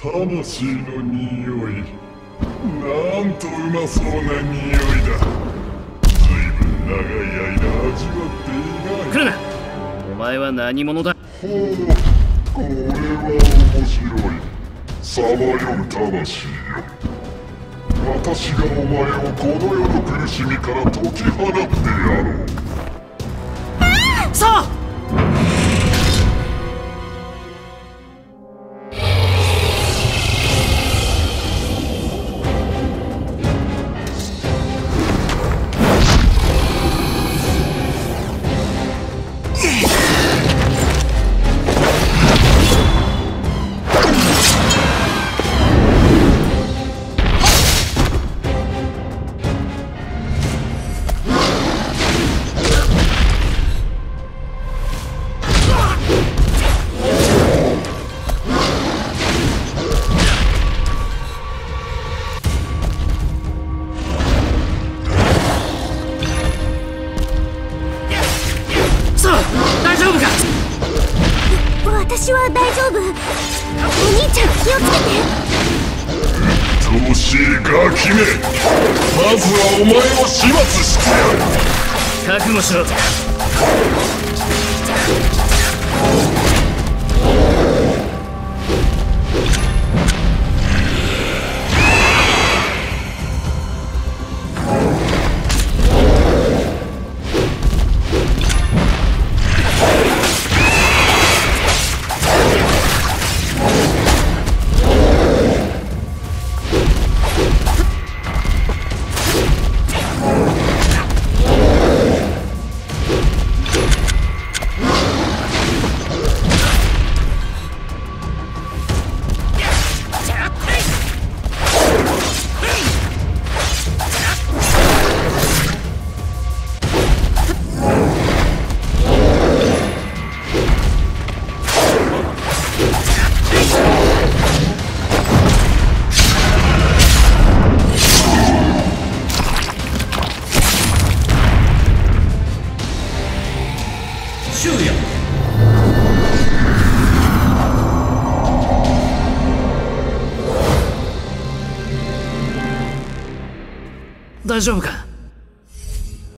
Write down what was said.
魂の匂い。なんとうまそうな匂いだ。ずいぶん長い間味わっていない。来るな。お前は何者だ？ほうこれは面白い。さまよう魂よ。私がお前をこの世の苦しみから解き放ってやろう丈夫か？私は大丈夫。お兄ちゃん気をつけて。どうしいガキめ。まずはお前を始末してやる。覚悟しろ大丈夫か？